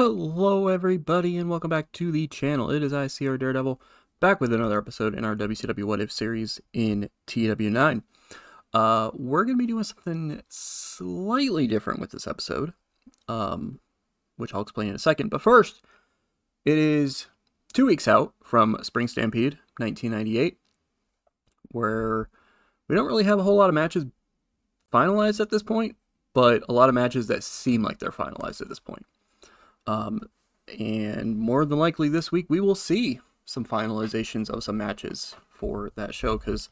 Hello, everybody, and welcome back to the channel. It is ICR Daredevil, back with another episode in our WCW What If series in TW9. Uh, we're going to be doing something slightly different with this episode, um, which I'll explain in a second. But first, it is two weeks out from Spring Stampede 1998, where we don't really have a whole lot of matches finalized at this point, but a lot of matches that seem like they're finalized at this point. Um, and more than likely this week we will see some finalizations of some matches for that show because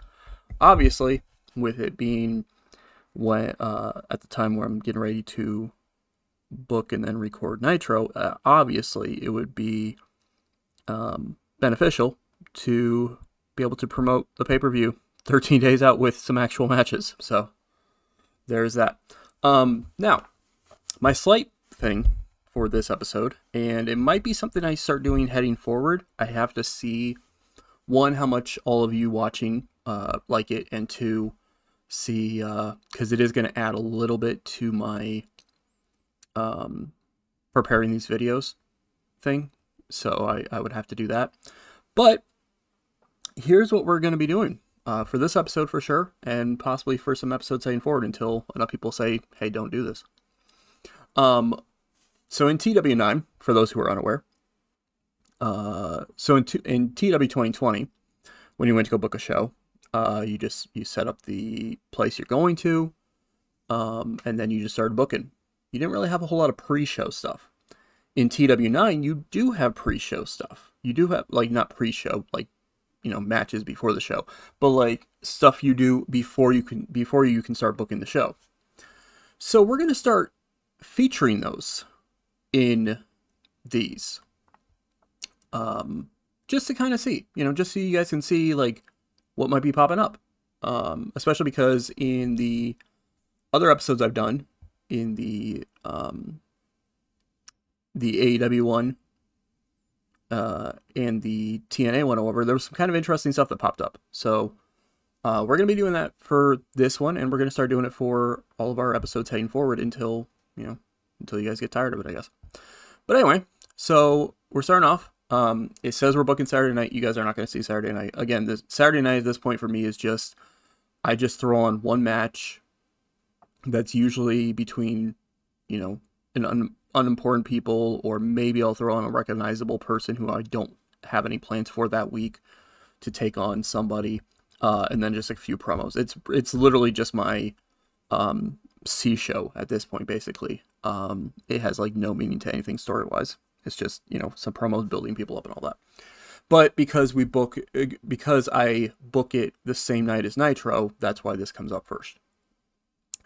obviously with it being uh, at the time where I'm getting ready to book and then record Nitro, uh, obviously it would be um, beneficial to be able to promote the pay per view 13 days out with some actual matches. So there's that. Um, now, my slight thing for this episode, and it might be something I start doing heading forward. I have to see one how much all of you watching uh, like it, and two see uh because uh, it is going to add a little bit to my um, preparing these videos thing. So I, I would have to do that. But here's what we're going to be doing uh, for this episode for sure, and possibly for some episodes heading forward until enough people say, hey, don't do this. Um, so in TW9, for those who are unaware, uh, so in, in TW 2020, when you went to go book a show, uh, you just you set up the place you're going to, um, and then you just started booking. You didn't really have a whole lot of pre-show stuff. In TW9, you do have pre-show stuff. You do have like not pre-show, like you know matches before the show, but like stuff you do before you can before you can start booking the show. So we're gonna start featuring those in these. Um, just to kind of see, you know, just so you guys can see like what might be popping up. Um, especially because in the other episodes I've done, in the um, the AEW one uh, and the TNA one, however, there was some kind of interesting stuff that popped up. So uh, we're gonna be doing that for this one, and we're gonna start doing it for all of our episodes heading forward until you know until you guys get tired of it, I guess. But anyway, so we're starting off. Um, it says we're booking Saturday night. You guys are not going to see Saturday night. Again, this Saturday night at this point for me is just I just throw on one match that's usually between, you know, an un, unimportant people, or maybe I'll throw on a recognizable person who I don't have any plans for that week to take on somebody, uh, and then just a few promos. It's it's literally just my um, C show at this point, basically. Um, it has like no meaning to anything story wise. It's just you know some promos building people up and all that. But because we book, because I book it the same night as Nitro, that's why this comes up first.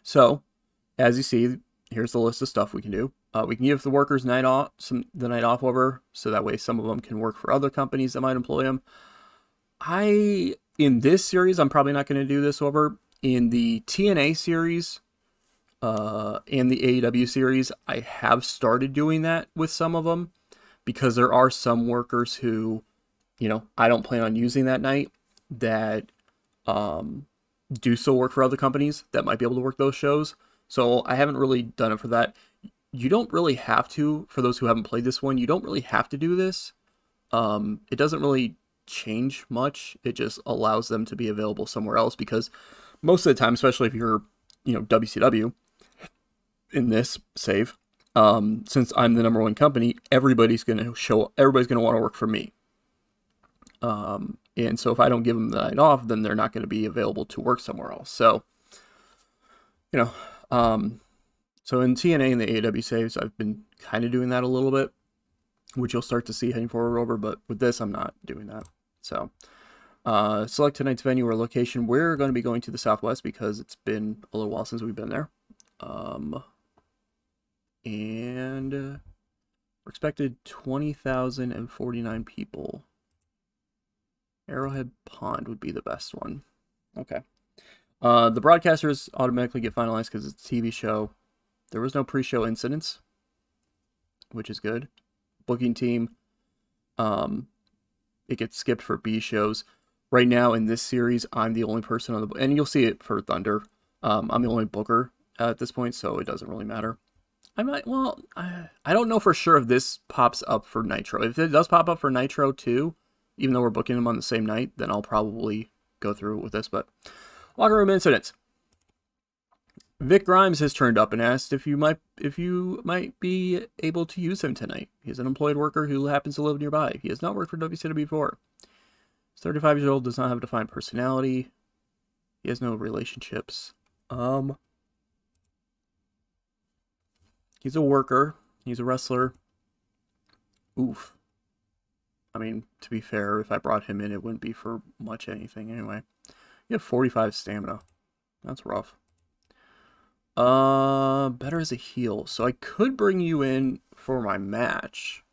So, as you see, here's the list of stuff we can do. Uh, we can give the workers night off, some the night off over, so that way some of them can work for other companies that might employ them. I in this series, I'm probably not going to do this over. In the TNA series, uh, and the AEW series, I have started doing that with some of them because there are some workers who, you know, I don't plan on using that night that um, do still work for other companies that might be able to work those shows. So I haven't really done it for that. You don't really have to, for those who haven't played this one, you don't really have to do this. Um, it doesn't really change much. It just allows them to be available somewhere else because most of the time, especially if you're, you know, WCW, in this save, um, since I'm the number one company, everybody's going to show, everybody's going to want to work for me. Um, and so if I don't give them the night off, then they're not going to be available to work somewhere else. So, you know, um, so in TNA and the AEW saves, I've been kind of doing that a little bit, which you'll start to see heading forward over. But with this, I'm not doing that. So, uh, select tonight's venue or location. We're going to be going to the Southwest because it's been a little while since we've been there. Um, and uh, we're expected 20,049 people. Arrowhead Pond would be the best one. Okay. Uh, the broadcasters automatically get finalized because it's a TV show. There was no pre-show incidents, which is good. Booking team, um, it gets skipped for B shows. Right now in this series, I'm the only person on the and you'll see it for Thunder. Um, I'm the only booker at this point, so it doesn't really matter. I might, well, I, I don't know for sure if this pops up for Nitro. If it does pop up for Nitro too, even though we're booking them on the same night, then I'll probably go through with this. But locker room incidents. Vic Grimes has turned up and asked if you might if you might be able to use him tonight. He's an employed worker who happens to live nearby. He has not worked for WCW before. He's 35 years old, does not have a defined personality. He has no relationships. Um He's a worker. He's a wrestler. Oof. I mean, to be fair, if I brought him in, it wouldn't be for much anything anyway. You have 45 stamina. That's rough. Uh, better as a heel. So I could bring you in for my match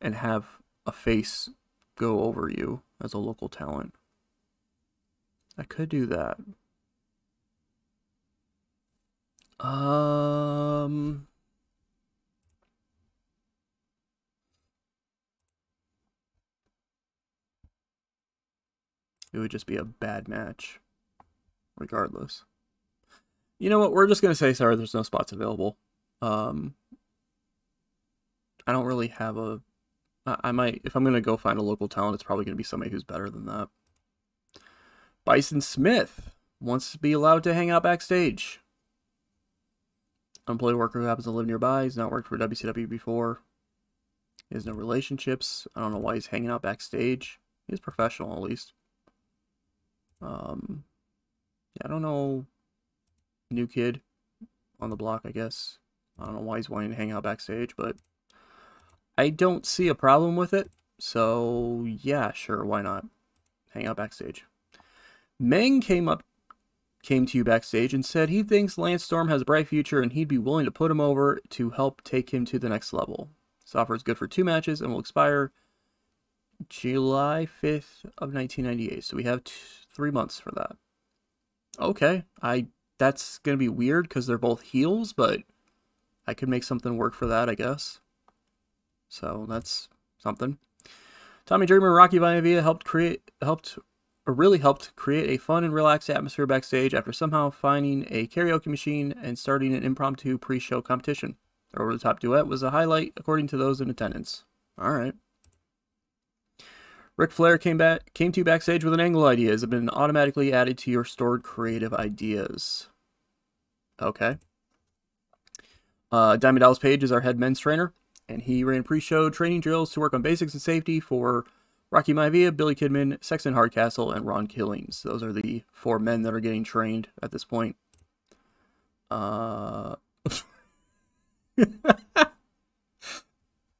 and have a face go over you as a local talent. I could do that. Um, it would just be a bad match, regardless. You know what? We're just gonna say sorry. There's no spots available. Um, I don't really have a. I, I might if I'm gonna go find a local talent, it's probably gonna be somebody who's better than that. Bison Smith wants to be allowed to hang out backstage. Unemployed worker who happens to live nearby. He's not worked for WCW before. He has no relationships. I don't know why he's hanging out backstage. He's professional at least. Um, I don't know. New kid on the block, I guess. I don't know why he's wanting to hang out backstage, but I don't see a problem with it. So, yeah, sure, why not? Hang out backstage. Meng came up came to you backstage and said he thinks Lance Storm has a bright future and he'd be willing to put him over to help take him to the next level. This offer is good for two matches and will expire July 5th of 1998. So we have three months for that. Okay, I that's gonna be weird because they're both heels, but I could make something work for that, I guess. So that's something. Tommy Dreamer Rocky Maivia helped create helped really helped create a fun and relaxed atmosphere backstage after somehow finding a karaoke machine and starting an impromptu pre-show competition. Their over-the-top duet was a highlight according to those in attendance. All right. Ric Flair came back came to you backstage with an angle idea. Has been automatically added to your stored creative ideas. Okay. Uh, Diamond Dallas Page is our head men's trainer, and he ran pre-show training drills to work on basics and safety for Rocky Maivia, Billy Kidman, Sexton Hardcastle, and Ron Killings. Those are the four men that are getting trained at this point. Uh,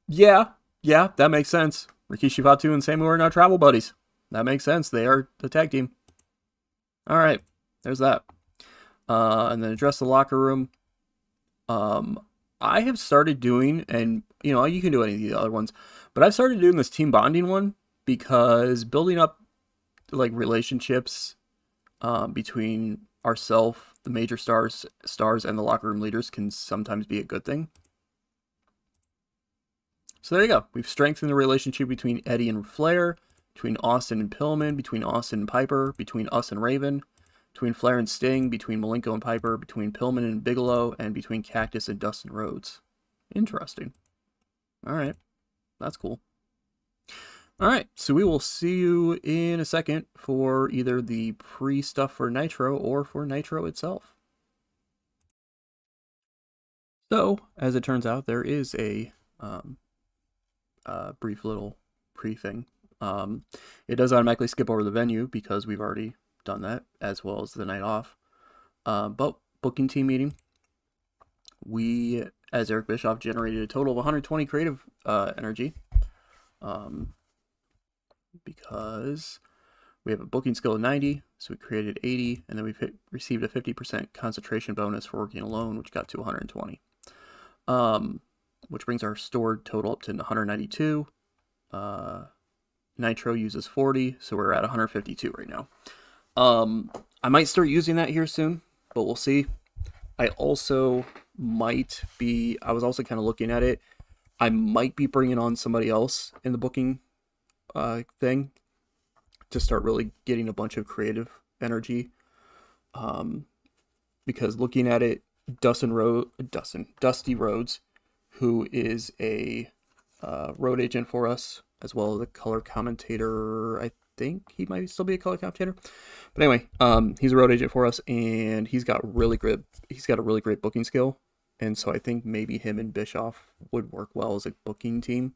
yeah, yeah, that makes sense. Rikishi Fatu and Samu are now travel buddies. That makes sense. They are the tag team. All right, there's that. Uh, and then address the locker room. Um, I have started doing, and you know, you can do any of the other ones, but I've started doing this team bonding one because building up like relationships um, between ourselves, the major stars, stars, and the locker room leaders can sometimes be a good thing. So there you go. We've strengthened the relationship between Eddie and Flair, between Austin and Pillman, between Austin and Piper, between us and Raven, between Flair and Sting, between Malenko and Piper, between Pillman and Bigelow, and between Cactus and Dustin Rhodes. Interesting. All right. That's cool. All right, so we will see you in a second for either the pre stuff for Nitro or for Nitro itself. So, as it turns out, there is a um, uh, brief little pre thing. Um, it does automatically skip over the venue because we've already done that, as well as the night off. Uh, but booking team meeting, we, as Eric Bischoff, generated a total of 120 creative uh, energy. Um, because we have a booking skill of 90, so we created 80, and then we received a 50% concentration bonus for working alone, which got to 120. Um, which brings our stored total up to 192. Uh, Nitro uses 40, so we're at 152 right now. Um, I might start using that here soon, but we'll see. I also might be, I was also kind of looking at it. I might be bringing on somebody else in the booking uh, thing to start really getting a bunch of creative energy. Um, because looking at it, Dustin Road, Dustin Dusty Rhodes, who is a uh, road agent for us, as well as a color commentator. I think he might still be a color commentator, but anyway, um, he's a road agent for us, and he's got really good. He's got a really great booking skill, and so I think maybe him and Bischoff would work well as a booking team,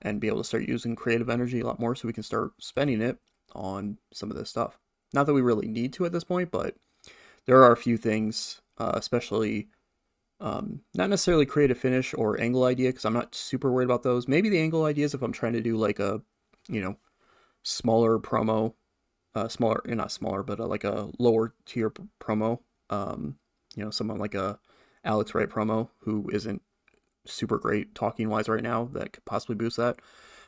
and be able to start using creative energy a lot more, so we can start spending it on some of this stuff. Not that we really need to at this point, but there are a few things, uh, especially um, not necessarily create a finish or angle idea because I'm not super worried about those. Maybe the angle ideas if I'm trying to do like a, you know, smaller promo, uh, smaller, eh, not smaller, but uh, like a lower tier promo. Um, you know, someone like a Alex Wright promo who isn't super great talking wise right now that could possibly boost that.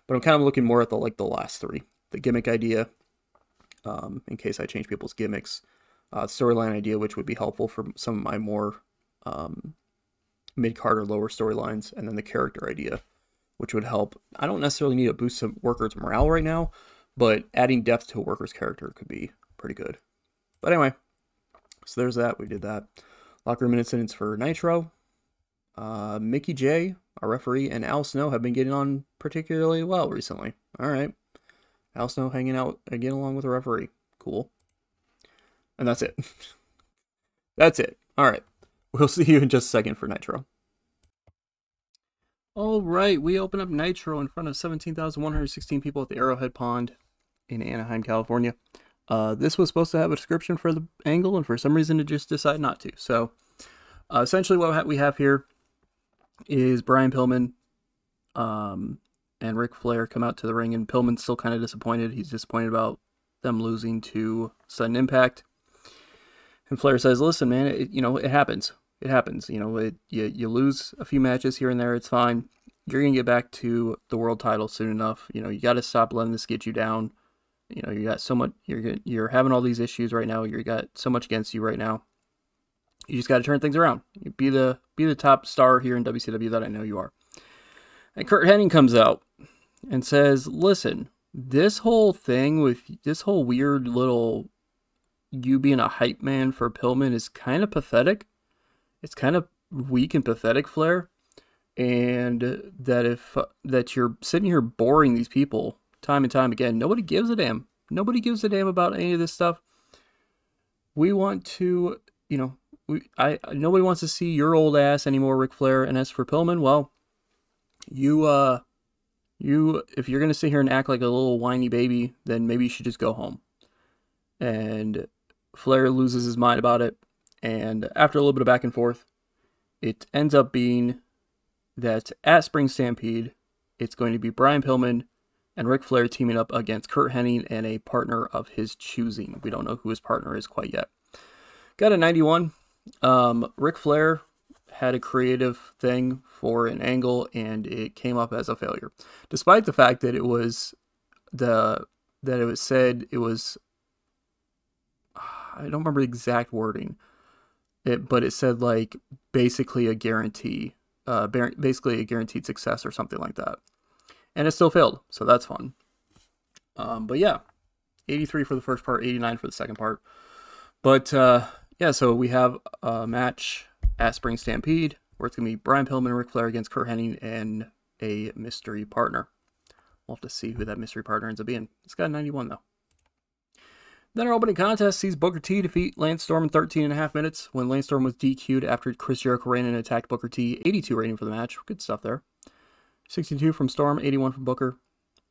But I'm kind of looking more at the like the last three, the gimmick idea. Um, in case I change people's gimmicks, uh, storyline idea, which would be helpful for some of my more um, mid card or lower storylines, and then the character idea, which would help. I don't necessarily need to boost some workers' morale right now, but adding depth to a worker's character could be pretty good. But anyway, so there's that. We did that. Locker room incidents for Nitro. Uh, Mickey Jay, our referee, and Al Snow have been getting on particularly well recently. All right. Al Snow hanging out again along with the referee. Cool. And that's it. that's it. All right. We'll see you in just a second for Nitro. All right, we open up Nitro in front of 17,116 people at the Arrowhead Pond in Anaheim, California. Uh, this was supposed to have a description for the angle, and for some reason it just decided not to. So, uh, essentially, what we have here is Brian Pillman um, and Ric Flair come out to the ring, and Pillman's still kind of disappointed. He's disappointed about them losing to Sudden Impact. And Flair says, "Listen, man, it, you know it happens it happens. You know, it, you you lose a few matches here and there. It's fine. You're gonna get back to the world title soon enough. You know, you got to stop letting this get you down. You know, you got so much. You're you're having all these issues right now. You got so much against you right now. You just got to turn things around. Be the be the top star here in WCW that I know you are. And Curt Hennig comes out and says, "Listen, this whole thing with this whole weird little you being a hype man for Pillman is kind of pathetic. It's kind of weak and pathetic Flair. And that if uh, that you're sitting here boring these people time and time again nobody gives a damn. Nobody gives a damn about any of this stuff. We want to you know we i nobody wants to see your old ass anymore Ric Flair. And as for Pillman well you uh you if you're gonna sit here and act like a little whiny baby then maybe you should just go home. And Flair loses his mind about it and after a little bit of back and forth, it ends up being that at Spring Stampede, it's going to be Brian Pillman and Ric Flair teaming up against Curt Hennig and a partner of his choosing. We don't know who his partner is quite yet. Got a 91. Um, Ric Flair had a creative thing for an angle and it came up as a failure, despite the fact that it was the that it was said it was I don't remember the exact wording, it, but it said like basically a guarantee, uh, basically a guaranteed success or something like that. And it still failed, so that's fun. Um, but yeah, 83 for the first part, 89 for the second part. But uh, yeah, so we have a match at Spring Stampede where it's going to be Brian Pillman Ric Flair against Curt Hennig and a mystery partner. We'll have to see who that mystery partner ends up being. It's got 91 though. Then our opening contest sees Booker T defeat Lance Storm in 13 and a half minutes when Lance Storm was DQ'd after Chris Jericho ran and attacked Booker T. 82 rating for the match. Good stuff there. 62 from Storm, 81 from Booker.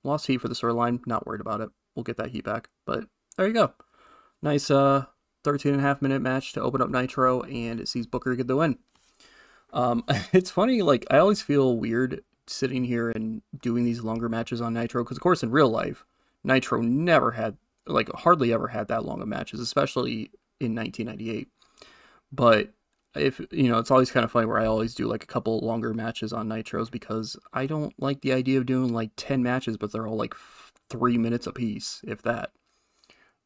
Lost heat for the storyline. Not worried about it. We'll get that heat back. But there you go. Nice uh 13 and a half minute match to open up Nitro, and it sees Booker get the win. Um, it's funny, like, I always feel weird sitting here and doing these longer matches on Nitro, because, of course, in real life, Nitro never had like hardly ever had that long of matches, especially in 1998. But if you know, it's always kind of funny where I always do like a couple longer matches on Nitros because I don't like the idea of doing like 10 matches, but they're all like three minutes a piece, if that.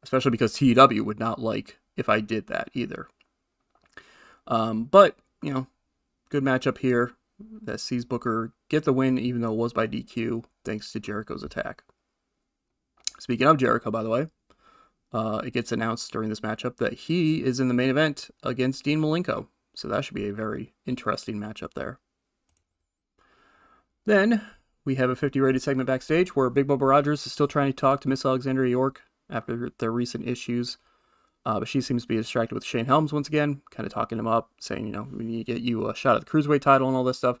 Especially because TW would not like if I did that either. Um, but you know, good matchup here that sees Booker get the win, even though it was by DQ, thanks to Jericho's attack. Speaking of Jericho, by the way, uh, it gets announced during this matchup that he is in the main event against Dean Malenko. So that should be a very interesting matchup there. Then we have a 50 rated segment backstage where Big Bubba Rogers is still trying to talk to Miss Alexandra York after their recent issues. Uh, but she seems to be distracted with Shane Helms once again, kind of talking him up, saying, you know, we need to get you a shot at the Cruiserweight title and all this stuff.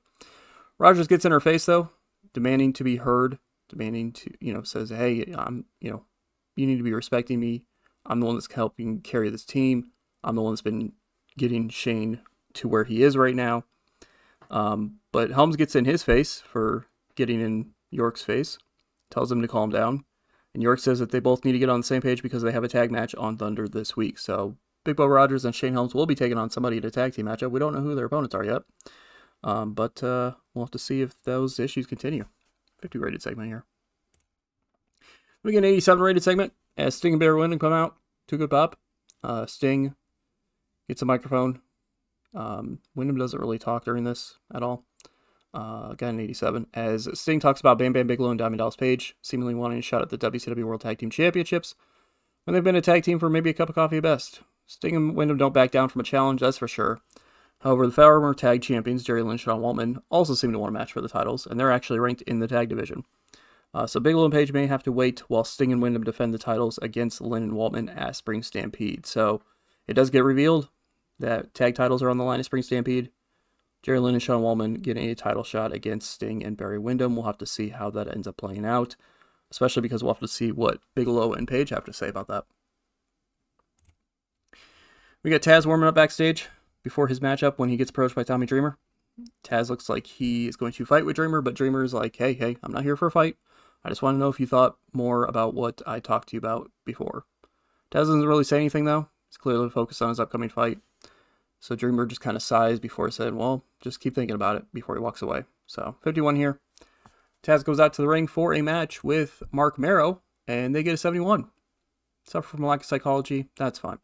Rogers gets in her face, though, demanding to be heard, demanding to, you know, says, hey, I'm, you know, you need to be respecting me. I'm the one that's helping carry this team. I'm the one that's been getting Shane to where he is right now. Um, but Helms gets in his face for getting in York's face, tells him to calm down. And York says that they both need to get on the same page because they have a tag match on Thunder this week. So Big Bo Rogers and Shane Helms will be taking on somebody in a tag team matchup. We don't know who their opponents are yet. Um, but uh, we'll have to see if those issues continue. 50 rated segment here. We get an 87 rated segment as Sting and Barry Windham come out. Two good pop. Uh, Sting gets a microphone. Um, Windham doesn't really talk during this at all. Uh, again, 87. As Sting talks about Bam Bam Bigelow and Diamond Dallas Page seemingly wanting a shot at the WCW World Tag Team Championships when they've been a tag team for maybe a cup of coffee at best. Sting and Windham don't back down from a challenge, that's for sure. However, the former tag champions, Jerry Lynn and Sean Waltman, also seem to want a match for the titles, and they're actually ranked in the tag division. Uh, so Bigelow and Page may have to wait while Sting and Windham defend the titles against Lynn and Waltman at Spring Stampede. So it does get revealed that tag titles are on the line at Spring Stampede. Jerry Lynn and Sean Waltman getting a title shot against Sting and Barry Windham. We'll have to see how that ends up playing out, especially because we'll have to see what Bigelow and Page have to say about that. We got Taz warming up backstage before his matchup when he gets approached by Tommy Dreamer. Taz looks like he is going to fight with Dreamer, but Dreamer is like, hey, hey, I'm not here for a fight. I just want to know if you thought more about what I talked to you about before. Taz doesn't really say anything, though. He's clearly focused on his upcoming fight. So Dreamer just kind of sighs before he said, well, just keep thinking about it before he walks away. So 51 here. Taz goes out to the ring for a match with Mark Mero, and they get a 71. Suffered from a lack of psychology. That's fine.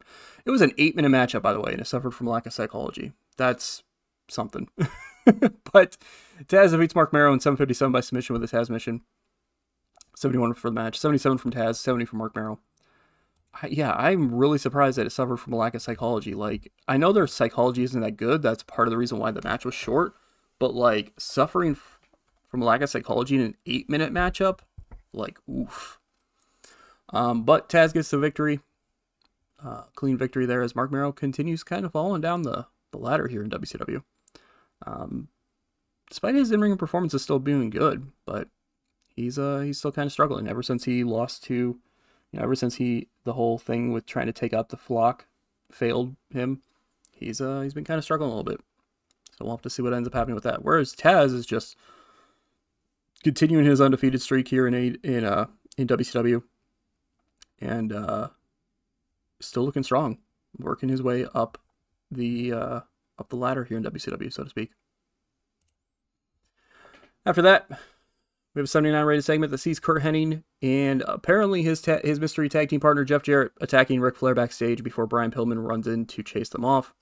It was an eight minute matchup, by the way, and it suffered from lack of psychology. That's something. but Taz defeats Mark Mero in 757 by submission with a Tazmission. 71 for the match, 77 from Taz, 70 from Mark Mero. I, yeah, I'm really surprised that it suffered from a lack of psychology. Like, I know their psychology isn't that good. That's part of the reason why the match was short. But, like, suffering from a lack of psychology in an eight minute matchup, like, oof. Um, but Taz gets the victory. Uh, clean victory there as Mark Mero continues kind of falling down the, the ladder here in WCW. Um, despite his in-ring performance is still being good, but he's uh he's still kind of struggling ever since he lost to, you know, ever since he the whole thing with trying to take out the flock failed him. He's uh he's been kind of struggling a little bit. So we'll have to see what ends up happening with that. Whereas Taz is just continuing his undefeated streak here in a, in uh in WCW and uh, still looking strong, working his way up the uh, up the ladder here in WCW, so to speak. After that, we have a 79 rated segment that sees Curt Hennig and apparently his his mystery tag team partner Jeff Jarrett attacking Ric Flair backstage before Brian Pillman runs in to chase them off.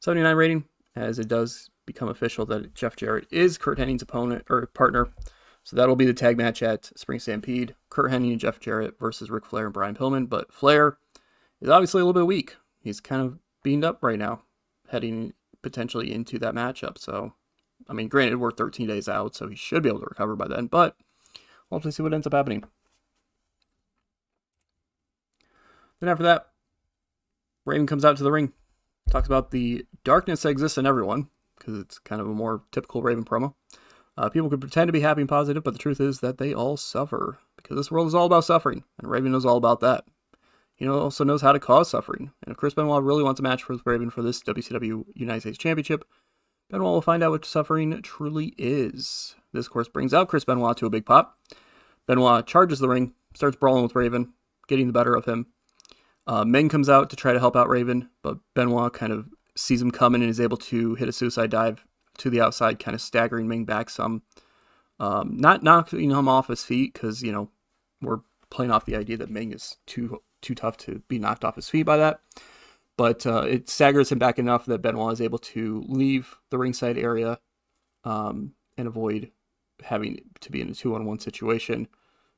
79 rating, as it does become official that Jeff Jarrett is Curt Hennig's opponent or partner so that'll be the tag match at Spring Stampede. Curt Hennig and Jeff Jarrett versus Ric Flair and Brian Pillman. But Flair is obviously a little bit weak. He's kind of beamed up right now, heading potentially into that matchup. So, I mean, granted, we're 13 days out, so he should be able to recover by then. But we'll have to see what ends up happening. Then after that, Raven comes out to the ring, talks about the darkness that exists in everyone, because it's kind of a more typical Raven promo. Uh, people can pretend to be happy and positive, but the truth is that they all suffer because this world is all about suffering, and Raven knows all about that. He also knows how to cause suffering, and if Chris Benoit really wants a match with Raven for this WCW United States Championship, Benoit will find out what suffering truly is. This, of course, brings out Chris Benoit to a big pop. Benoit charges the ring, starts brawling with Raven, getting the better of him. Uh, Meng comes out to try to help out Raven, but Benoit kind of sees him coming and is able to hit a suicide dive to the outside, kind of staggering Meng back some. Um, not knocking him off his feet because you know we're playing off the idea that Meng is too too tough to be knocked off his feet by that. But uh, it staggers him back enough that Benoit is able to leave the ringside area um, and avoid having to be in a two on one situation.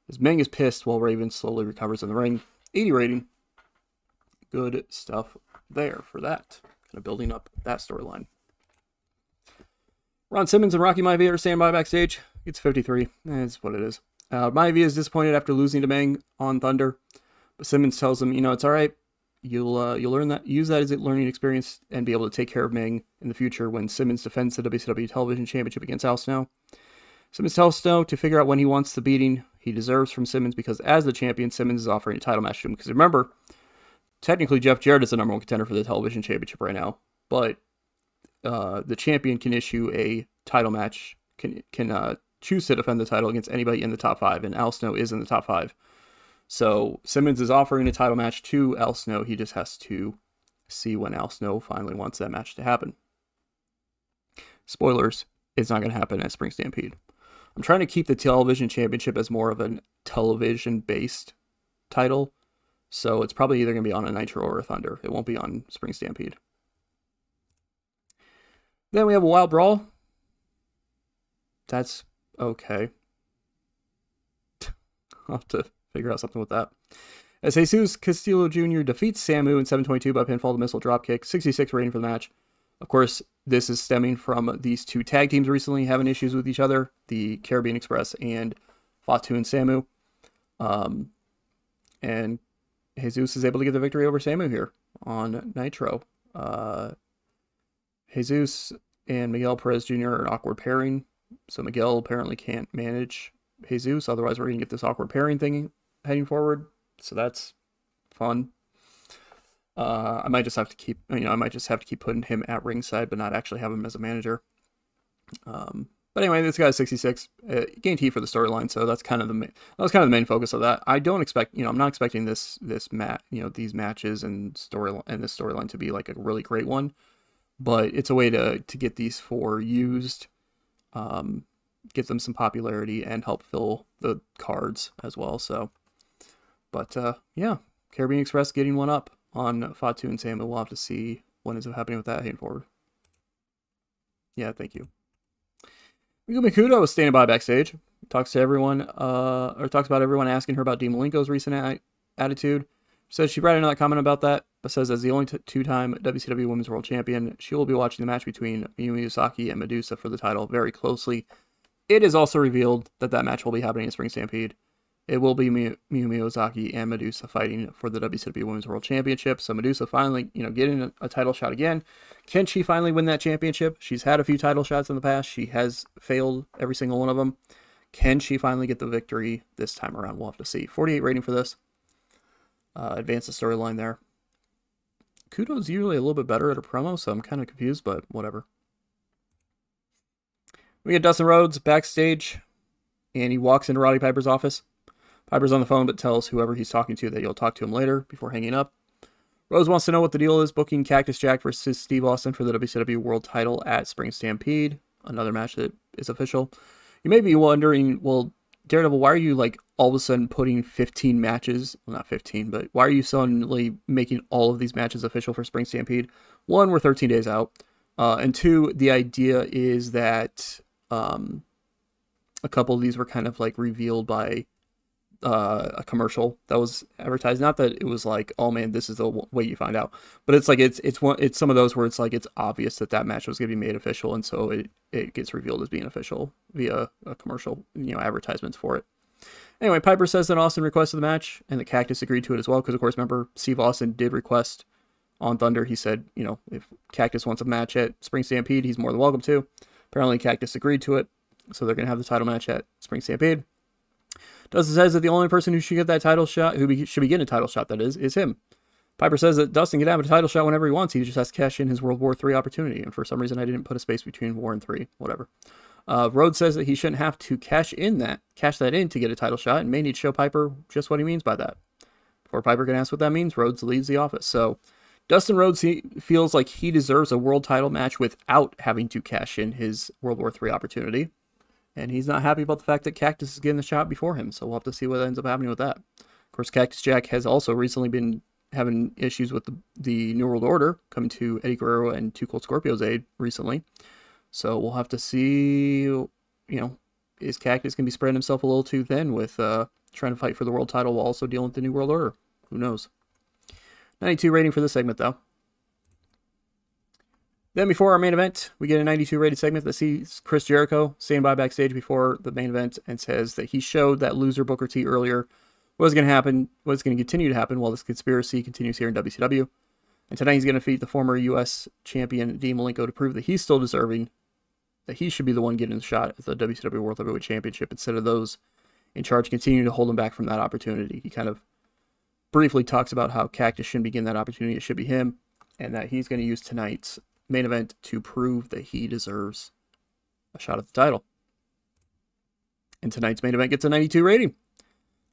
As Meng is pissed while Raven slowly recovers in the ring. 80 rating. Good stuff there for that. kind of building up that storyline. Ron Simmons and Rocky Maivia are standing by backstage. It's 53. That's what it is. Uh, Maivia is disappointed after losing to Meng on Thunder, but Simmons tells him, you know, it's all right. You'll uh, you'll learn that use that as a learning experience and be able to take care of Meng in the future when Simmons defends the WCW Television Championship against Al Snow. Simmons tells Snow to figure out when he wants the beating he deserves from Simmons because as the champion, Simmons is offering a title match to him. Because remember, technically Jeff Jarrett is the number one contender for the television championship right now, but uh, the champion can issue a title match, can can uh, choose to defend the title against anybody in the top five, and Al Snow is in the top five. So Simmons is offering a title match to Al Snow. He just has to see when Al Snow finally wants that match to happen. Spoilers, it's not going to happen at Spring Stampede. I'm trying to keep the television championship as more of a television based title. So it's probably either going to be on a Nitro or a Thunder. It won't be on Spring Stampede. Then we have a Wild Brawl. That's okay. I'll have to figure out something with that. As Jesus Castillo Jr. defeats Samu in 722 by pinfall to missile dropkick, 66 rating for the match. Of course, this is stemming from these two tag teams recently having issues with each other, the Caribbean Express and Fatu and Samu. Um, and Jesus is able to get the victory over Samu here on Nitro. Uh, Jesus and Miguel Perez Jr. are an awkward pairing, so Miguel apparently can't manage Jesus. Otherwise, we're going to get this awkward pairing thing heading forward. So that's fun. Uh, I might just have to keep, you know, I might just have to keep putting him at ringside, but not actually have him as a manager. Um, but anyway, this guy's 66. Uh, gained heat for the storyline, so that's kind of the main, that was kind of the main focus of that. I don't expect, you know, I'm not expecting this this mat, you know, these matches and story and this storyline to be like a really great one, but it's a way to to get these four used, um, get them some popularity and help fill the cards as well. So, but uh, yeah, Caribbean Express getting one up on Fatu and Sam, we'll have to see what ends up happening with that heading forward. Yeah, thank you. Megumi Kudo is standing by backstage. Talks to everyone, uh, or talks about everyone asking her about Dean Malenko's recent attitude. Says she brought another comment about that, but says as the only t- two-time WCW Women's World Champion, she will be watching the match between Mayumi Ozaki and Medusa for the title very closely. It is also revealed that that match will be happening in Spring Stampede. It will be Mayumi Ozaki and Medusa fighting for the WCW Women's World Championship. So Medusa finally, you know, getting a, a, title shot again. Can she finally win that championship? She's had a few title shots in the past. She has failed every single one of them. Can she finally get the victory this time around? We'll have to see. 48 rating for this. Uh, advance the storyline there. Kudo's usually a little bit better at a promo, so I'm kind of confused, but whatever. We get Dustin Rhodes backstage, and he walks into Roddy Piper's office. Piper's on the phone but tells whoever he's talking to that you'll talk to him later before hanging up. Rhodes wants to know what the deal is booking Cactus Jack versus Steve Austin for the WCW World title at Spring Stampede, another match that is official. You may be wondering, well, Daredevil, why are you like all of a sudden putting 15 matches? Well, not 15, but why are you suddenly making all of these matches official for Spring Stampede? One, we're 13 days out. Uh, and two, the idea is that um, a couple of these were kind of like revealed by uh, a commercial that was advertised. Not that it was like, oh man, this is the way you find out, but it's like it's it's one it's some of those where it's like it's obvious that that match was going to be made official, and so it it gets revealed as being official via a commercial, you know, advertisements for it. Anyway, Piper says that Austin requested the match, and the Cactus agreed to it as well, because of course, remember Steve Austin did request on Thunder. He said, you know, if Cactus wants a match at Spring Stampede, he's more than welcome to. Apparently, Cactus agreed to it, so they're going to have the title match at Spring Stampede. Dustin says that the only person who should get that title shot, who be, should be getting a title shot, that is, is him. Piper says that Dustin can have a title shot whenever he wants. He just has to cash in his World War III opportunity. And for some reason, I didn't put a space between War and three. Whatever. Uh, Rhodes says that he shouldn't have to cash in that, cash that in to get a title shot, and may need to show Piper just what he means by that. Before Piper can ask what that means, Rhodes leaves the office. So Dustin Rhodes he feels like he deserves a world title match without having to cash in his World War III opportunity and he's not happy about the fact that Cactus is getting the shot before him. So we'll have to see what ends up happening with that. Of course, Cactus Jack has also recently been having issues with the, the New World Order coming to Eddie Guerrero and Two Cold Scorpio's aid recently. So we'll have to see, you know, is Cactus going to be spreading himself a little too thin with uh, trying to fight for the world title while also dealing with the New World Order? Who knows? 92 rating for this segment, though. Then before our main event, we get a 92 rated segment that sees Chris Jericho stand by backstage before the main event and says that he showed that loser Booker T earlier was going to happen, what's going to continue to happen while this conspiracy continues here in WCW. And tonight he's going to defeat the former U.S. champion Dean Malenko to prove that he's still deserving, that he should be the one getting the shot at the WCW World Heavyweight Championship instead of those in charge continuing to hold him back from that opportunity. He kind of briefly talks about how Cactus shouldn't be getting that opportunity, it should be him, and that he's going to use tonight's main event to prove that he deserves a shot at the title. And tonight's main event gets a 92 rating.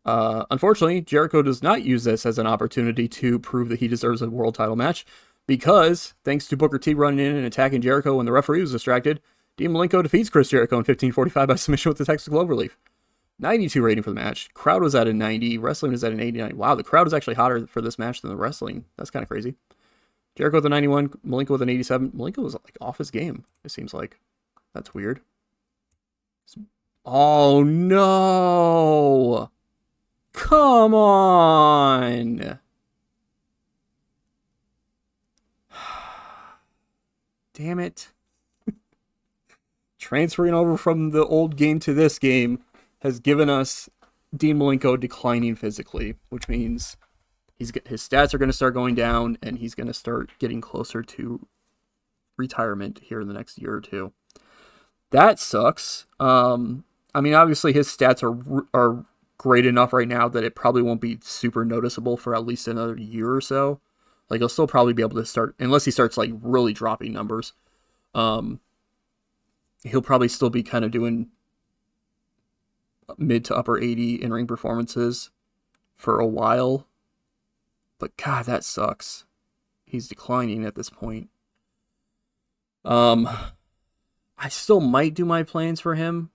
Uh, unfortunately, Jericho does not use this as an opportunity to prove that he deserves a world title match because, thanks to Booker T running in and attacking Jericho when the referee was distracted, Dean Malenko defeats Chris Jericho in 1545 by submission with the Texas Cloverleaf. 92 rating for the match. Crowd was at a 90. Wrestling was at an 89. Wow, the crowd is actually hotter for this match than the wrestling. That's kind of crazy. Jericho with a 91, Malenko with an 87. Malenko was like off his game, it seems like. That's weird. Oh no! Come on! Damn it. Transferring over from the old game to this game has given us Dean Malenko declining physically, which means he's his stats are going to start going down and he's going to start getting closer to retirement here in the next year or two. That sucks. Um, I mean, obviously his stats are are great enough right now that it probably won't be super noticeable for at least another year or so. Like he'll still probably be able to start unless he starts like really dropping numbers. Um, he'll probably still be kind of doing mid to upper 80 in ring performances for a while but God, that sucks. He's declining at this point. Um, I still might do my plans for him,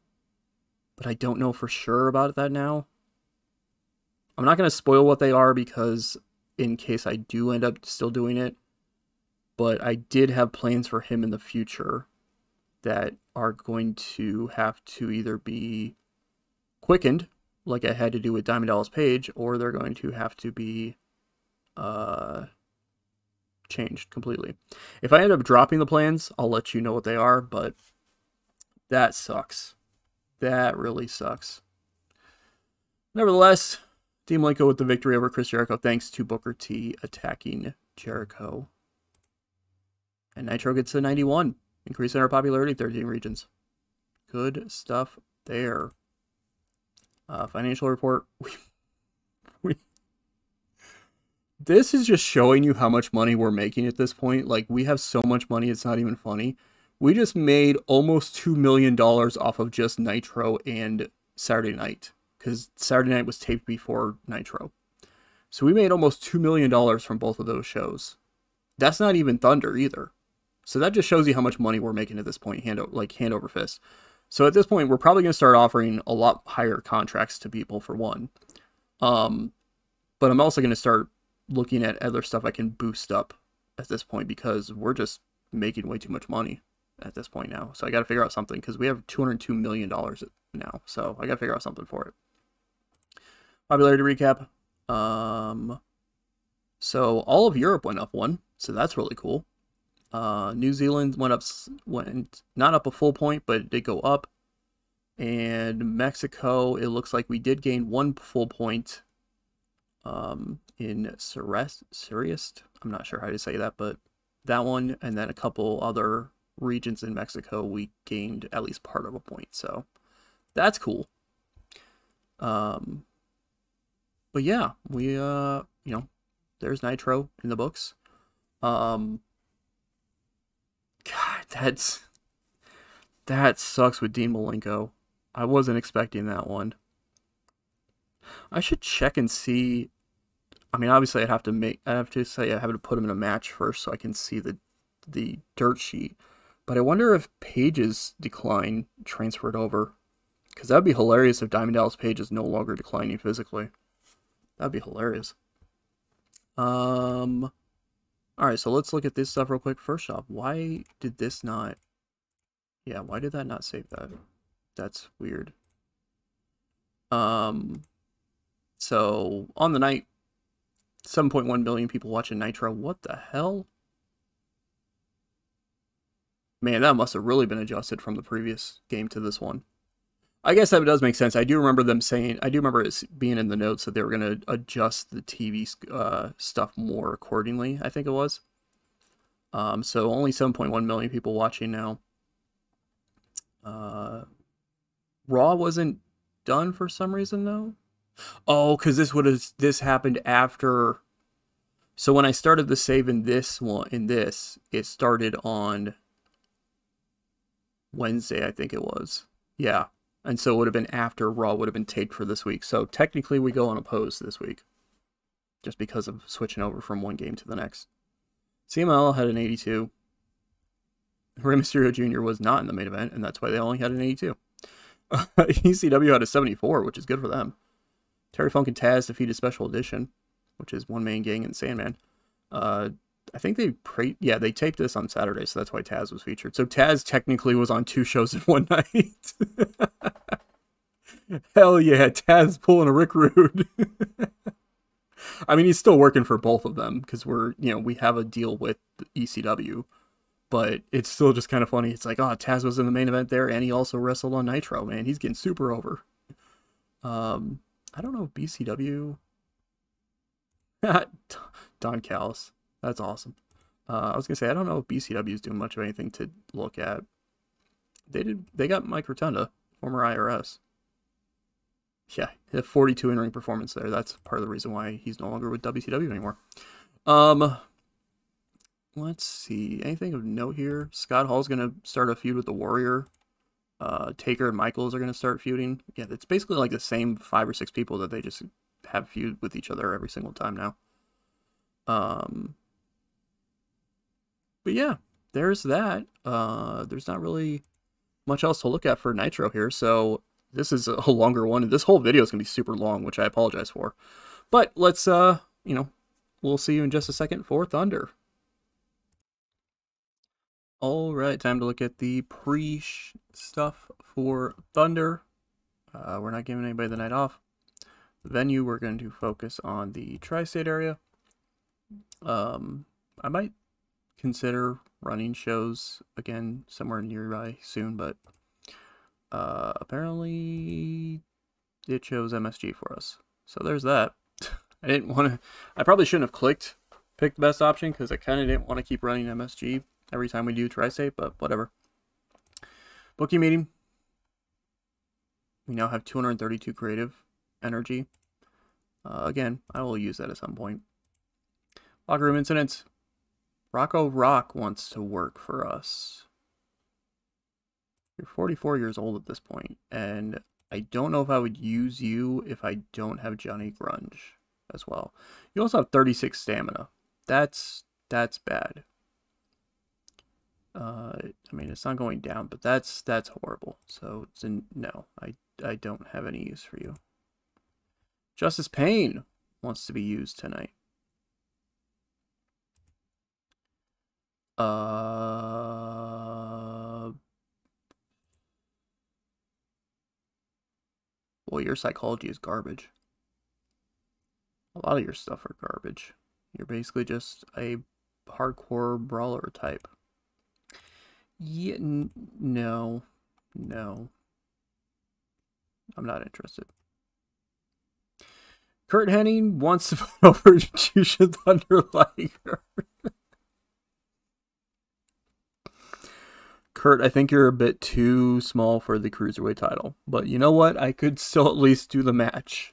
but I don't know for sure about that now. I'm not going to spoil what they are because in case I do end up still doing it, but I did have plans for him in the future that are going to have to either be quickened, like I had to do with Diamond Dallas Page, or they're going to have to be uh, changed completely. If I end up dropping the plans, I'll let you know what they are, but that sucks. That really sucks. Nevertheless, Dean Malenko with the victory over Chris Jericho thanks to Booker T attacking Jericho. And Nitro gets to 91, increasing our popularity 13 regions. Good stuff there. Uh, financial report. We this is just showing you how much money we're making at this point. Like, we have so much money, it's not even funny. We just made almost $2 million off of just Nitro and Saturday Night, because Saturday Night was taped before Nitro. So we made almost $2 million from both of those shows. That's not even Thunder either. So that just shows you how much money we're making at this point, hand like hand over fist. So at this point, we're probably going to start offering a lot higher contracts to people for one. Um, but I'm also going to start looking at other stuff I can boost up at this point because we're just making way too much money at this point now. So I got to figure out something because we have 202 million dollars now. So I got to figure out something for it. Popularity recap. Um, so all of Europe went up one, so that's really cool. Uh, New Zealand went up, went not up a full point, but it did go up. And Mexico, it looks like we did gain one full point um, in Surest, I'm not sure how to say that, but that one, and then a couple other regions in Mexico, we gained at least part of a point. So that's cool. Um, but yeah, we, uh, you know, there's Nitro in the books. Um, God, that's, that sucks with Dean Malenko. I wasn't expecting that one. I should check and see I mean, obviously, I'd have to make. I have to say I have to put him in a match first so I can see the the dirt sheet. But I wonder if Page's decline transferred over, because that'd be hilarious if Diamond Dallas Page is no longer declining physically. That'd be hilarious. Um. All right, so let's look at this stuff real quick. First off, why did this not? Yeah, why did that not save that? That's weird. Um. So on the night 7.1 billion people watching Nitro. What the hell? Man, that must have really been adjusted from the previous game to this one. I guess that does make sense. I do remember them saying, I do remember it being in the notes that they were going to adjust the TV uh, stuff more accordingly, I think it was. Um, so only 7.1 million people watching now. Uh, Raw wasn't done for some reason though. Oh, because this would have this happened after. So when I started the save in this one, in this, it started on Wednesday, I think it was. Yeah, and so it would have been after Raw would have been taped for this week. So technically, we go on a unopposed this week, just because of switching over from one game to the next. CMLL had an 82. Rey Mysterio Jr. was not in the main event, and that's why they only had an 82. ECW had a 74, which is good for them. Terry Funk and Taz defeated Special Edition, which is One Man Gang and Sandman. Uh, I think they pre yeah they taped this on Saturday, so that's why Taz was featured. So Taz technically was on two shows in one night. Hell yeah, Taz pulling a Rick Rude. I mean, he's still working for both of them because we're you know we have a deal with ECW, but it's still just kind of funny. It's like oh Taz was in the main event there, and he also wrestled on Nitro. Man, he's getting super over. Um, I don't know BCW. Don Callis. That's awesome. Uh, I was gonna say I don't know if BCW is doing much of anything to look at. They did. They got Mike Rotunda, former IRS. Yeah, a 42 in ring performance there. That's part of the reason why he's no longer with WCW anymore. Um, let's see. Anything of note here? Scott Hall's gonna start a feud with the Warrior. Uh, Taker and Michaels are gonna start feuding. Yeah, it's basically like the same five or six people that they just have feud with each other every single time now. Um, but yeah, there's that. Uh, there's not really much else to look at for Nitro here, so this is a longer one, this whole video is going to be super long, which I apologize for. But let's, uh, you know, we'll see you in just a second for Thunder. All right, time to look at the pre stuff for Thunder. Uh, we're not giving anybody the night off. The venue, we're going to focus on the tri-state area. Um, I might consider running shows again somewhere nearby soon, but uh, apparently it chose MSG for us. So there's that. I didn't want to, I probably shouldn't have clicked pick the best option because I kind of didn't want to keep running MSG every time we do Tri-State, but whatever. Booking meeting. We now have 232 creative energy. Uh, again, I will use that at some point. Locker room incidents. Rocco Rock wants to work for us. You're 44 years old at this point, and I don't know if I would use you if I don't have Johnny Grunge as well. You also have 36 stamina. That's that's bad. Uh, I mean, it's not going down, but that's that's horrible. So it's a, no, I I don't have any use for you. Justice Pain wants to be used tonight. Uh, well, your psychology is garbage. A lot of your stuff are garbage. You're basically just a hardcore brawler type. Yeah, no, no. I'm not interested. Curt Hennig wants to put over Jushin Thunder Liger. Curt, I think you're a bit too small for the cruiserweight title, but you know what? I could still at least do the match.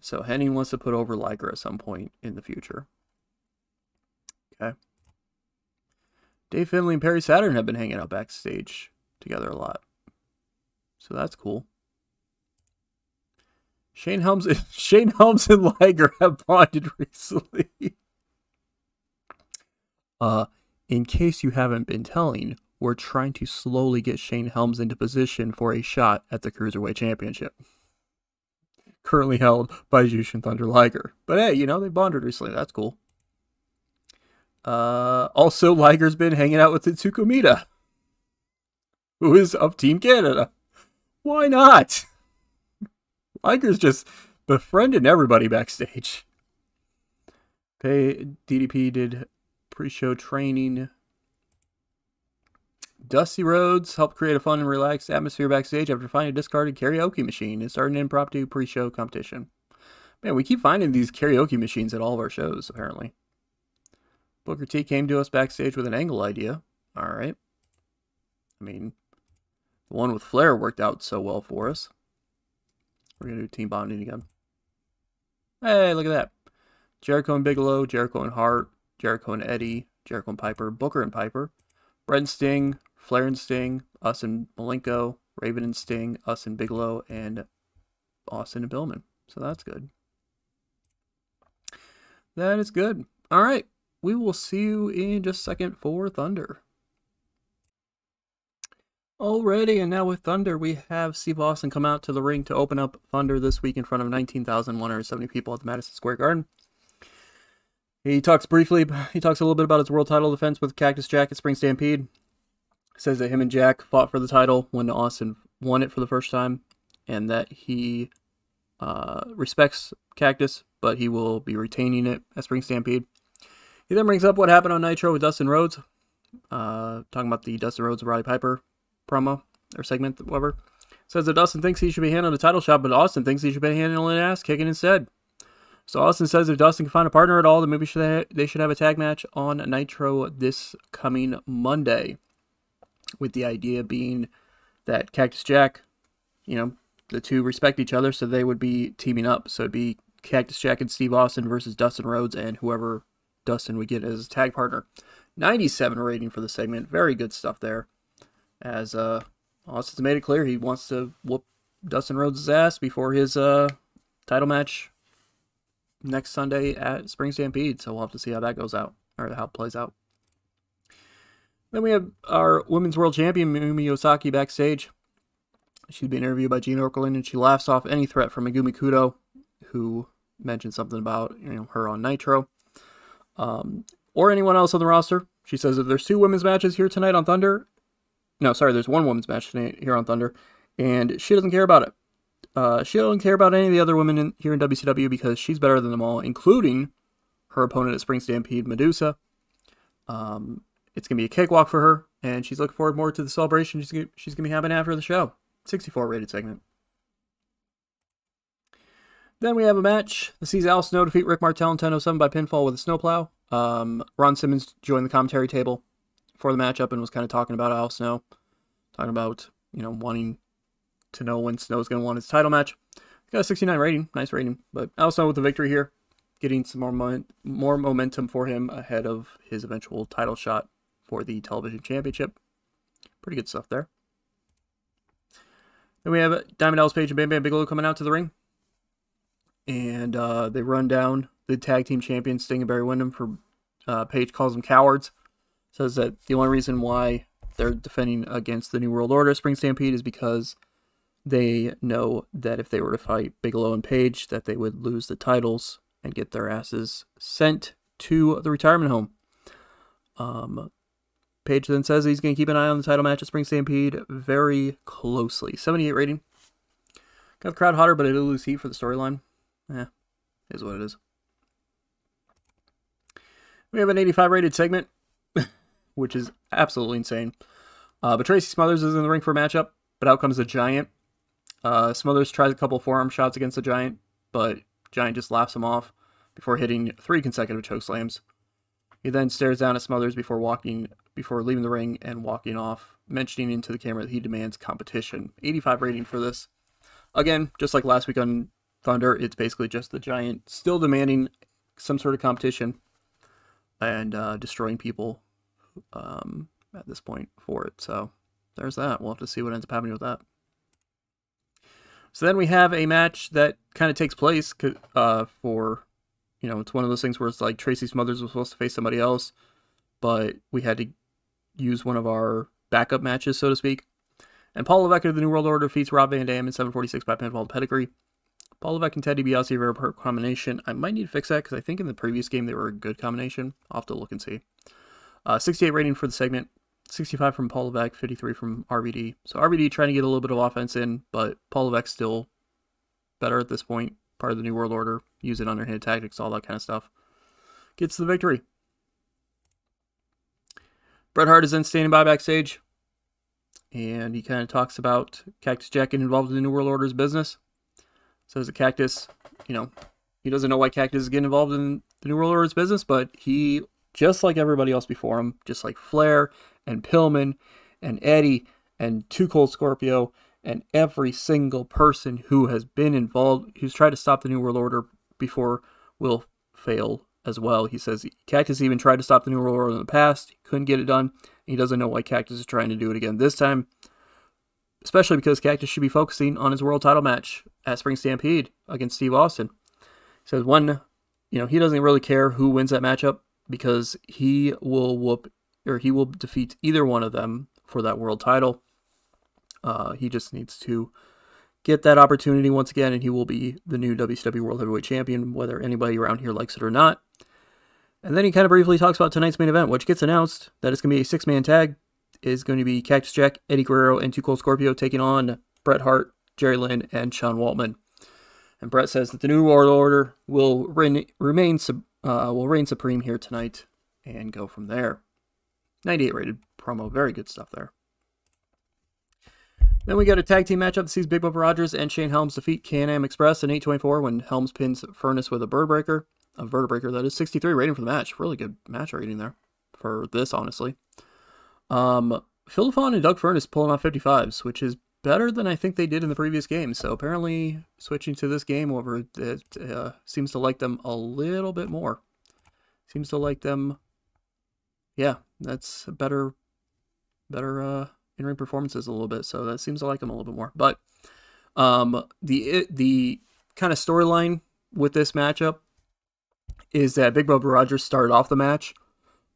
So Hennig wants to put over Liger at some point in the future. Okay. Dave Finlay and Perry Saturn have been hanging out backstage together a lot. So that's cool. Shane Helms, and Shane Helms and Liger have bonded recently. uh, in case you haven't been telling, we're trying to slowly get Shane Helms into position for a shot at the Cruiserweight Championship. Currently held by Jushin Thunder Liger. But hey, you know, they bonded recently. That's cool. Uh, also, Liger's been hanging out with Etsuko Mita, who is of Team Canada. Why not? Liger's just befriending everybody backstage. Pay DDP did pre-show training Dusty Rhodes helped create a fun and relaxed atmosphere backstage after finding a discarded karaoke machine and started an impromptu pre-show competition. Man, we keep finding these karaoke machines at all of our shows, apparently. Booker T came to us backstage with an angle idea. All right. I mean, the one with Flair worked out so well for us. We're going to do team bonding again. Hey, look at that. Jericho and Bigelow, Jericho and Hart, Jericho and Eddie, Jericho and Piper, Booker and Piper, Bret and Sting, Flair and Sting, us and Malenko, Raven and Sting, us and Bigelow, and Austin and Pillman. So that's good. That is good. All right. We will see you in just a second for Thunder. Alrighty, and now with Thunder, we have Steve Austin come out to the ring to open up Thunder this week in front of 19,170 people at the Madison Square Garden. He talks briefly, he talks a little bit about his world title defense with Cactus Jack at Spring Stampede. Says that him and Jack fought for the title when Austin won it for the first time, and that he uh, respects Cactus, but he will be retaining it at Spring Stampede. He then brings up what happened on Nitro with Dustin Rhodes, uh, talking about the Dustin Rhodes Roddy Piper promo or segment, whatever. Says that Dustin thinks he should be handling the title shot, but Austin thinks he should be handling an ass kicking instead. So Austin says if Dustin can find a partner at all, then maybe should they should have a tag match on Nitro this coming Monday. With the idea being that Cactus Jack, you know, the two respect each other, so they would be teaming up. So it'd be Cactus Jack and Steve Austin versus Dustin Rhodes and whoever Dustin would get as tag partner. 97 rating for the segment. Very good stuff there as uh, Austin's made it clear he wants to whoop Dustin Rhodes' ass before his uh, title match next Sunday at Spring Stampede. So we'll have to see how that goes out or how it plays out. Then we have our Women's World Champion Megumi Ozaki backstage. She's being interviewed by Gene Okerlund, and she laughs off any threat from Megumi Kudo, who mentioned something about you know her on Nitro, um, or anyone else on the roster. She says if there's two women's matches here tonight on Thunder, no, sorry, there's one women's match tonight here on Thunder, and she doesn't care about it. Uh, she doesn't care about any of the other women in, here in WCW because she's better than them all, including her opponent at Spring Stampede, Medusa. Um, it's gonna be a cakewalk for her, and she's looking forward more to the celebration she's gonna, she's gonna be having after the show. 64 rated segment. Then we have a match that sees Al Snow defeat Rick Martel in 1007 by pinfall with a snowplow. Um, Ron Simmons joined the commentary table for the matchup and was kind of talking about Al Snow, talking about you know wanting to know when Snow's going to want his title match. Got a 69 rating, nice rating, but Al Snow with the victory here, getting some more mo- more momentum for him ahead of his eventual title shot for the television championship. Pretty good stuff there. Then we have Diamond Dallas Page and Bam Bam Bigelow coming out to the ring. And uh, they run down the tag team champions, Sting and Barry Windham, for uh, Page calls them cowards says that the only reason why they're defending against the New World Order Spring Stampede is because they know that if they were to fight Bigelow and Page, that they would lose the titles and get their asses sent to the retirement home. Um, Page then says he's going to keep an eye on the title match at Spring Stampede very closely. 78 rating. Got the crowd hotter, but it'll lose heat for the storyline. Eh, is what it is. We have an 85 rated segment which is absolutely insane. Uh, but Tracy Smothers is in the ring for a matchup, but out comes the Giant. Uh, Smothers tries a couple forearm shots against the Giant, but Giant just laughs him off before hitting three consecutive choke slams. He then stares down at Smothers before walking, before leaving the ring and walking off, mentioning into the camera that he demands competition. 85 rating for this. Again, just like last week on Thunder, it's basically just the Giant still demanding some sort of competition and uh, destroying people um, at this point for it. So there's that. We'll have to see what ends up happening with that. So then we have a match that kind of takes place uh, for, you know, it's one of those things where it's like Tracy Smothers was supposed to face somebody else, but we had to use one of our backup matches, so to speak. And Paul Levesque of the New World Order defeats Rob Van Dam in 746 by pinfall pedigree. Levesque and Teddy DiBiase are a very combination. I might need to fix that because I think in the previous game they were a good combination. I'll have to look and see. Uh, 68 rating for the segment, 65 from Levesque, 53 from RVD. So RVD trying to get a little bit of offense in, but Levesque still better at this point. Part of the New World Order, using underhand tactics, all that kind of stuff. Gets the victory. Bret Hart is then standing by backstage. and he kind of talks about Cactus Jack getting involved in the New World Order's business. Says the Cactus, you know, he doesn't know why Cactus is getting involved in the New World Order's business, but he, just like everybody else before him, just like Flair and Pillman and Eddie and Two Cold Scorpio and every single person who has been involved, who's tried to stop the New World Order before, will fail as well. He says Cactus even tried to stop the New World Order in the past, couldn't get it done. He doesn't know why Cactus is trying to do it again this time, especially because Cactus should be focusing on his world title match at Spring Stampede against Steve Austin. He says one, you know, he doesn't really care who wins that matchup because he will whoop or he will defeat either one of them for that world title. Uh, he just needs to get that opportunity once again, and he will be the new WCW World Heavyweight Champion, whether anybody around here likes it or not. And then he kind of briefly talks about tonight's main event, which gets announced that it's going to be a six man tag. Is going to be Cactus Jack, Eddie Guerrero, and Too Cold Scorpio taking on Bret Hart, Jerry Lynn, and Sean Waltman. And Bret says that the New World Order will reign, remain uh, will reign supreme here tonight and go from there. 98 rated promo, very good stuff there. Then we got a tag team matchup that sees Big Bubba Rogers and Shane Helms defeat Can-Am Express in 824 when Helms pins Furnas with a bird breaker. A vertebreaker that is 63 rating for the match. Really good match rating there for this, honestly. Um, Phil LaFon and Doug Furnas pulling off 55s, which is better than I think they did in the previous game. So apparently, switching to this game over, it uh, seems to like them a little bit more. Seems to like them. Yeah, that's better, better uh, in-ring performances a little bit. So that seems to like them a little bit more. But um, the the kind of storyline with this matchup is that Big Bubba Rogers started off the match.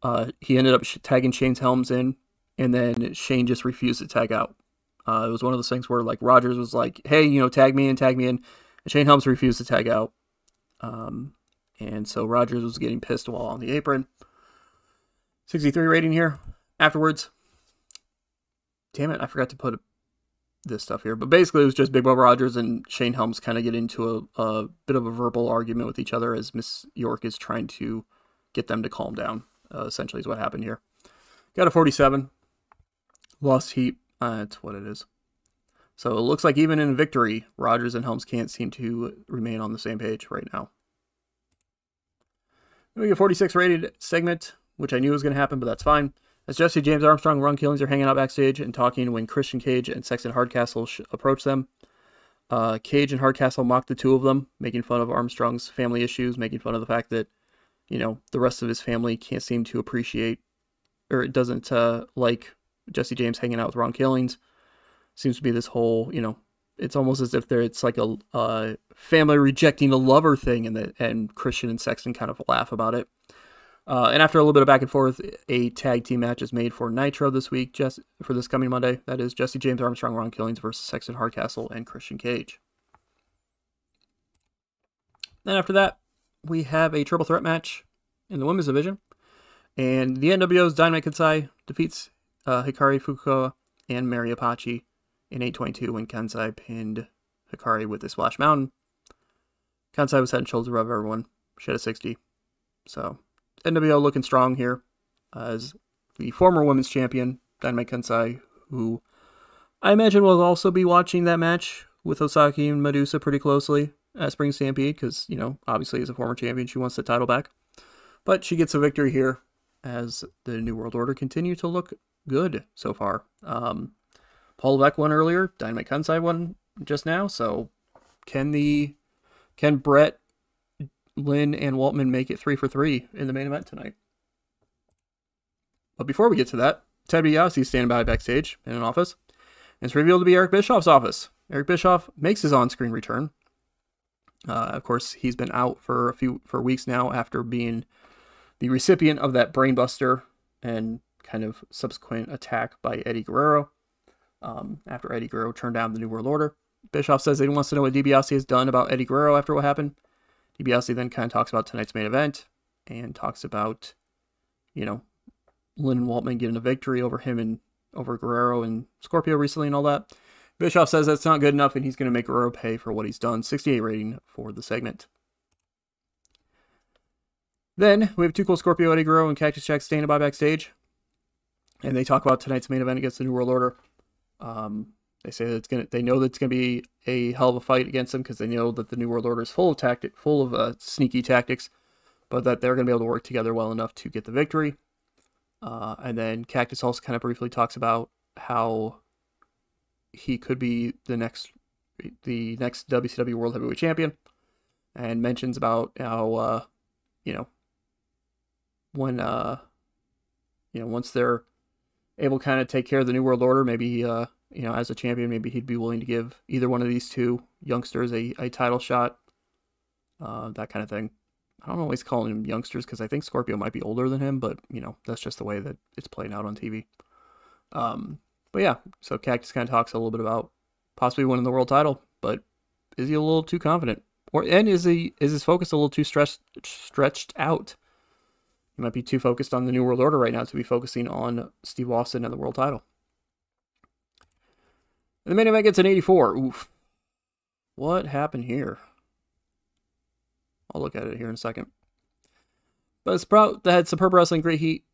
Uh, he ended up tagging Shane's Helms in, and then Shane just refused to tag out. Uh, it was one of those things where like Rogers was like, "Hey, you know, tag me in, tag me in," and Shane Helms refused to tag out. Um, and so Rogers was getting pissed while on the apron. 63 rating here. Afterwards, damn it, I forgot to put this stuff here. But basically, it was just Big Bob Rogers and Shane Helms kind of get into a, a bit of a verbal argument with each other as Miss York is trying to get them to calm down. Uh, essentially, is what happened here. Got a 47. Lost heat. Uh, that's what it is. So it looks like even in victory, Rogers and Helms can't seem to remain on the same page right now. We get 46 rated segment, which I knew was going to happen, but that's fine. As Jesse James Armstrong and Ron Killings are hanging out backstage and talking when Christian Cage and Sexton Hardcastle approach them, uh, Cage and Hardcastle mock the two of them, making fun of Armstrong's family issues, making fun of the fact that, you know, the rest of his family can't seem to appreciate or it doesn't uh, like Jesse James hanging out with Ron Killings. Seems to be this whole, you know, it's almost as if there it's like a uh, family rejecting a lover thing, and that and Christian and Sexton kind of laugh about it. Uh, and after a little bit of back and forth, a tag team match is made for Nitro this week, just for this coming Monday. That is Jesse James Armstrong, Ron Killings versus Sexton Hardcastle and Christian Cage. Then after that, we have a triple threat match in the women's division, and the NWO's Dynamite Kansai defeats uh, Hikari Fukuoka and Mary Apache in 822 when Kansai pinned Hikari with the Splash Mountain. Kansai was head and shoulders above everyone. She had a 60. So NWO looking strong here as the former women's champion, Dynamite Kansai, who I imagine will also be watching that match with Ozaki and Medusa pretty closely at Spring Stampede because, you know, obviously as a former champion, she wants the title back. But she gets a victory here as the New World Order continue to look good so far. Um, Paul Levesque won earlier, Dynamite Kansai won just now, so can the can Bret, Lynn and Waltman make it three for three in the main event tonight. But before we get to that, Ted DiBiase is standing by backstage in an office. And it's revealed to be Eric Bischoff's office. Eric Bischoff makes his on-screen return. Uh, of course, he's been out for a few for weeks now after being the recipient of that brainbuster and kind of subsequent attack by Eddie Guerrero. Um, after Eddie Guerrero turned down the New World Order, Bischoff says he wants to know what DiBiase has done about Eddie Guerrero after what happened. DiBiase then kind of talks about tonight's main event and talks about, you know, Lynn and Waltman getting a victory over him and over Guerrero and Scorpio recently and all that. Bischoff says that's not good enough and he's going to make Guerrero pay for what he's done. 68 rating for the segment. Then we have Two Cool Scorpio, Eddie Guerrero, and Cactus Jack standing by backstage. And they talk about tonight's main event against the New World Order. Um, they say that it's gonna. They know that it's gonna be a hell of a fight against them because they know that the New World Order is full of tactic, full of uh, sneaky tactics, but that they're gonna be able to work together well enough to get the victory. Uh, and then Cactus also kind of briefly talks about how he could be the next the next WCW World Heavyweight Champion, and mentions about how uh, you know when uh, you know once they're able to kind of take care of the New World Order, maybe uh, you know, as a champion, maybe he'd be willing to give either one of these two youngsters a, a title shot, uh, that kind of thing. I don't always call him youngsters because I think Scorpio might be older than him, but you know, that's just the way that it's playing out on TV. Um, but yeah, so Cactus kind of talks a little bit about possibly winning the world title, but is he a little too confident? Or and is he is his focus a little too stressed stretched out? He might be too focused on the New World Order right now to be focusing on Steve Austin and the world title. And the main event gets an 84. Oof. What happened here? I'll look at it here in a second. But Sprout that had Superb Wrestling Great Heat.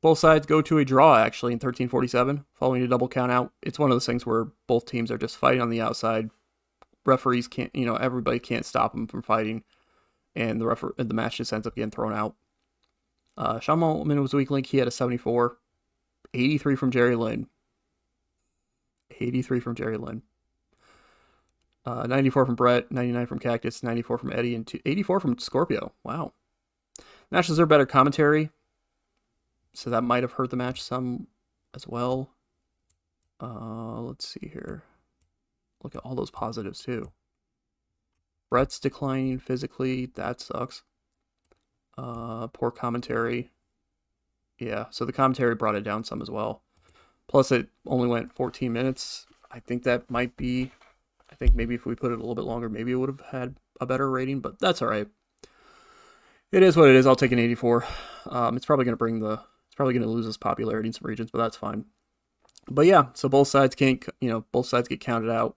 Both sides go to a draw actually in 1347, following a double count out. It's one of those things where both teams are just fighting on the outside. Referees can't, you know, everybody can't stop them from fighting, and the refer- the match just ends up getting thrown out. Uh, Sean Waltman was weak link. He had a 74. 83 from Jerry Lynn. 83 from Jerry Lynn. Uh, 94 from Bret, 99 from Cactus, 94 from Eddie, and two, 84 from Scorpio. Wow. Match deserved better commentary, so that might have hurt the match some as well. Uh, let's see here. Look at all those positives too. Bret's declining physically. That sucks. Uh, poor commentary. Yeah, so the commentary brought it down some as well. Plus, it only went 14 minutes. I think that might be. I think maybe if we put it a little bit longer, maybe it would have had a better rating, but that's all right. It is what it is. I'll take an 84. Um, it's probably going to bring the. It's probably going to lose its popularity in some regions, but that's fine. But yeah, so both sides can't. You know, both sides get counted out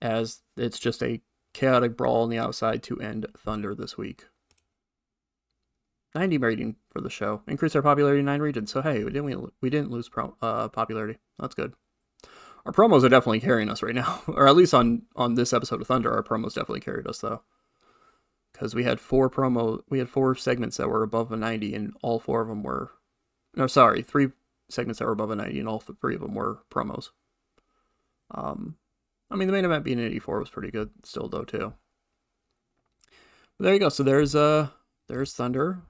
as it's just a chaotic brawl on the outside to end Thunder this week. 90 rating for the show. Increased our popularity in nine regions. So hey, we didn't we, we didn't lose pro, uh, popularity. That's good. Our promos are definitely carrying us right now, or at least on on this episode of Thunder, our promos definitely carried us though. Because we had four promo, we had four segments that were above a 90, and all four of them were, no, sorry, three segments that were above a 90, and all three of them were promos. Um, I mean, the main event being an 84 was pretty good still though too. But there you go. So there's uh there's Thunder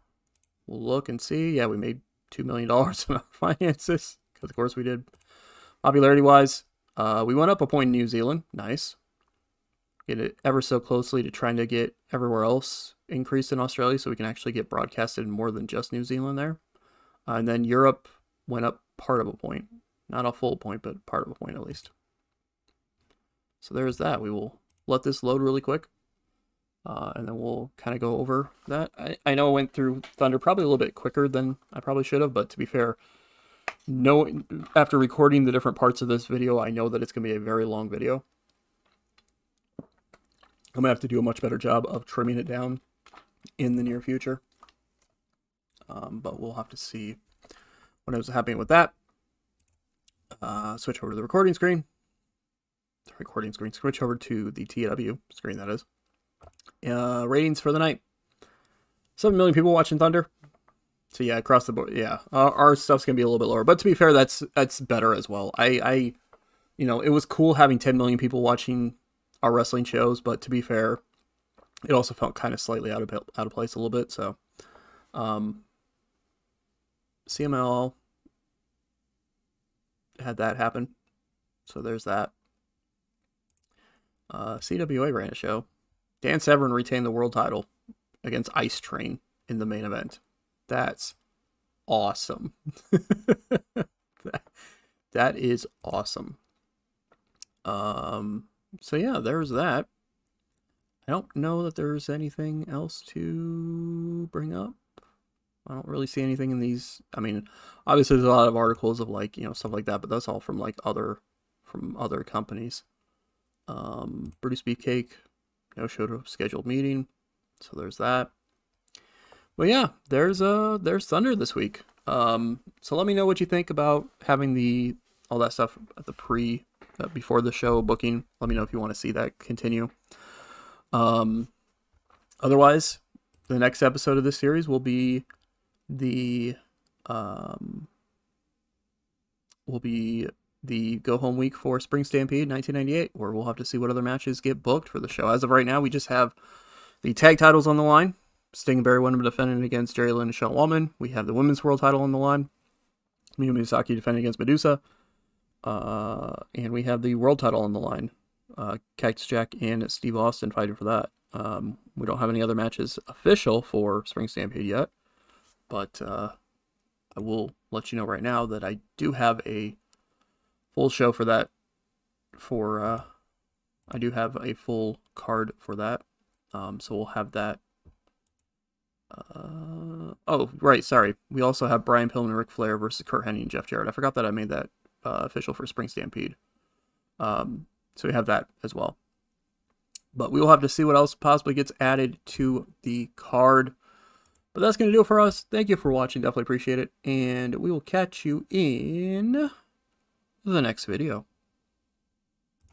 we'll look and see. Yeah, we made $2 million in our finances because, of course, we did. Popularity wise, uh, we went up a point in New Zealand. Nice. Get it ever so closely to trying to get everywhere else increased in Australia so we can actually get broadcasted in more than just New Zealand there. Uh, and then Europe went up part of a point. Not a full point, but part of a point at least. So there's that. We will let this load really quick. Uh, and then we'll kind of go over that. I, I know I went through Thunder probably a little bit quicker than I probably should have, but to be fair, no, after recording the different parts of this video, I know that it's going to be a very long video. I'm going to have to do a much better job of trimming it down in the near future. Um, but we'll have to see what is happening with that. Uh, switch over to the recording screen. The recording screen. Switch over to the TW screen, that is. Uh, ratings for the night. 7 million people watching Thunder. So yeah, across the board, yeah, our stuff's gonna be a little bit lower. But to be fair, that's that's better as well. I, I, you know, it was cool having 10 million people watching our wrestling shows. But to be fair, it also felt kind of slightly out of out of place a little bit. So, um, CMLL had that happen. So there's that. Uh, CWA ran a show. Dan Severn retained the world title against Ice Train in the main event. That's awesome. that, that is awesome. Um, so yeah, there's that. I don't know that there's anything else to bring up. I don't really see anything in these. I mean, obviously there's a lot of articles of like, you know, stuff like that, but that's all from like other from other companies. Um, Brutus Beefcake no show to scheduled meeting. So there's that. But yeah, there's uh there's Thunder this week. Um, so let me know what you think about having the all that stuff at the pre, uh, before the show booking. Let me know if you want to see that continue. Um, otherwise, the next episode of this series will be the um, will be the go home week for Spring Stampede 1998, where we'll have to see what other matches get booked for the show. As of right now, we just have the tag titles on the line. Sting and Barry Windham defending against Jerry Lynn and Sean Waltman. We have the women's world title on the line. Mayumi Ozaki defending against Medusa. Uh, and we have the world title on the line. Uh, Cactus Jack and Steve Austin fighting for that. Um, we don't have any other matches official for Spring Stampede yet, but uh, I will let you know right now that I do have a full show for that. For uh, I do have a full card for that, um, so we'll have that. Uh, oh, right, sorry. We also have Brian Pillman and Ric Flair versus Curt Hennig and Jeff Jarrett. I forgot that I made that uh, official for Spring Stampede. Um, so we have that as well. But we will have to see what else possibly gets added to the card. But that's going to do it for us. Thank you for watching. Definitely appreciate it. And we will catch you in the next video.